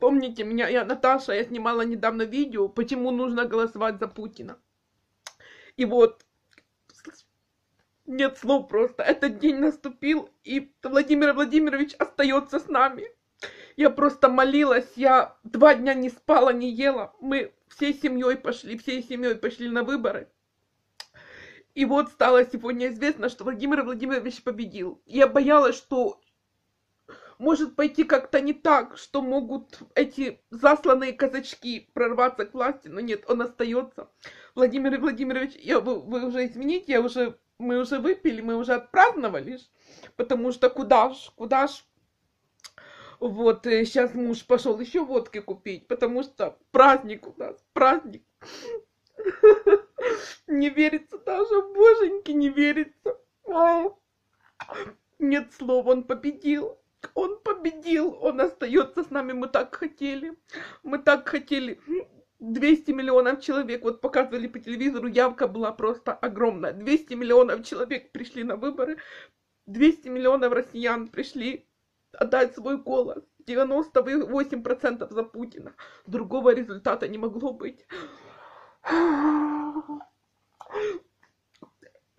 Помните меня, я Наташа, я снимала недавно видео, почему нужно голосовать за Путина. И вот, нет слов просто, этот день наступил, и Владимир Владимирович остается с нами. Я просто молилась, я два дня не спала, не ела. Мы всей семьей пошли, всей семьей пошли на выборы. И вот стало сегодня известно, что Владимир Владимирович победил. Я боялась, что может пойти как-то не так, что могут эти засланные казачки прорваться к власти, но нет, он остается. Владимир Владимирович, я, вы, вы уже извините, я уже, мы уже выпили, мы уже отпраздновали, потому что куда ж, куда ж. Вот, сейчас муж пошел еще водки купить, потому что праздник у нас, праздник. Не верится даже, боженьки, не верится. Нет слов, он победил. Он победил, он остается с нами, мы так хотели. Мы так хотели. 200 миллионов человек, вот показывали по телевизору, явка была просто огромная. 200 миллионов человек пришли на выборы, 200 миллионов россиян пришли отдать свой голос. 98% за Путина. Другого результата не могло быть.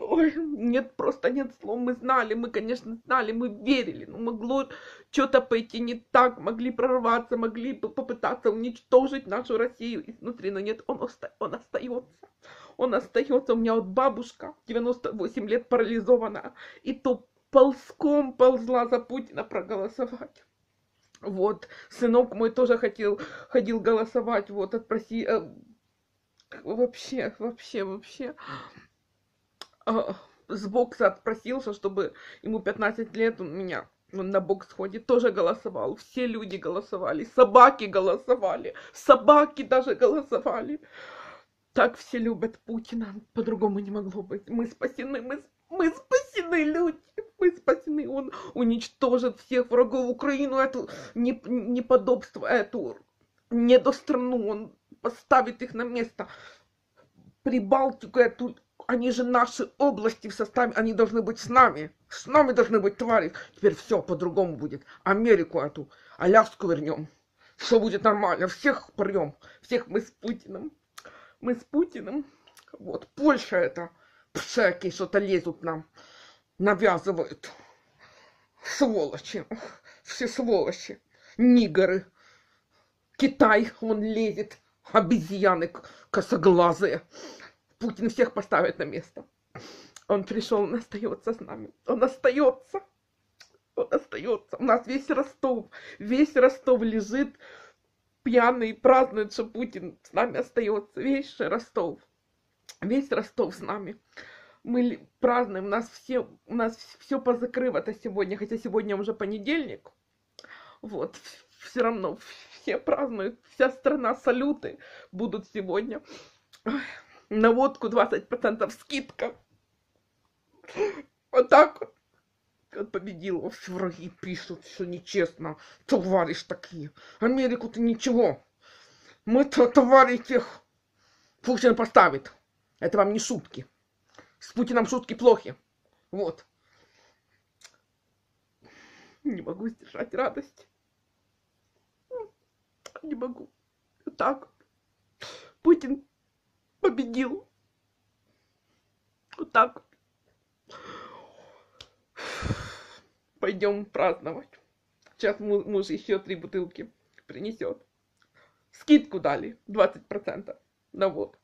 Ой, нет, просто нет слов. Мы знали, мы, конечно, знали, мы верили. Но могло что-то пойти не так, могли прорваться, могли попытаться уничтожить нашу Россию изнутри. Но нет, он, оста он остается. Он остается. У меня вот бабушка, 98 лет парализована. И то ползком ползла за Путина проголосовать. Вот, сынок мой тоже хотел, ходил голосовать, вот, отпроси, э, вообще, вообще, вообще с бокса отпросился, чтобы ему 15 лет, он меня он на бокс ходит, тоже голосовал. Все люди голосовали, собаки голосовали, собаки даже голосовали. Так все любят Путина, по-другому не могло быть. Мы спасены, мы, мы спасены, люди, мы спасены. Он уничтожит всех врагов Украину, эту неподобство, эту недострanu, он поставит их на место. Прибалтику эту они же наши области в составе, они должны быть с нами. С нами должны быть твари. Теперь все по-другому будет. Америку эту, Аляску вернем. Все будет нормально. Всех порвем. Всех мы с Путиным. Мы с Путиным. Вот, Польша это. Пшеки что-то лезут нам. Навязывают. Сволочи. Все сволочи. Нигеры. Китай, он лезет. Обезьяны косоглазые. Путин всех поставит на место. Он пришел, он остается с нами. Он остается. Он остается. У нас весь Ростов, весь Ростов лежит пьяный, празднует, что Путин с нами остается. Весь Ростов. Весь Ростов с нами. Мы празднуем, у нас все, у нас все позакрыто сегодня, хотя сегодня уже понедельник. Вот, все равно все празднуют, вся страна салюты будут сегодня. Ой на водку 20% скидка. Вот так вот. Победил. Все враги пишут, что нечестно. Товарищ такие. Америку-то ничего. Мы-то товарищ тех Путин поставит. Это вам не шутки. С Путиным шутки плохи. Вот. Не могу сдержать радость. Не могу. Так. Путин победил. Вот так. Пойдем праздновать. Сейчас муж еще три бутылки принесет. Скидку дали 20% на водку.